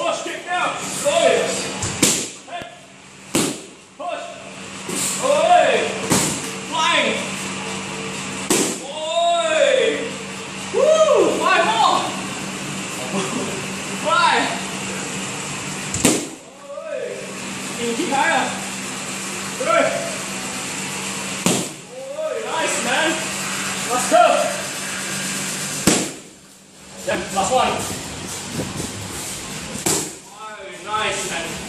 Oh, stick down! Oh, yeah. Can keep higher? Good. Oh, nice, man. Let's go. Yeah, last one. Oh, nice, man.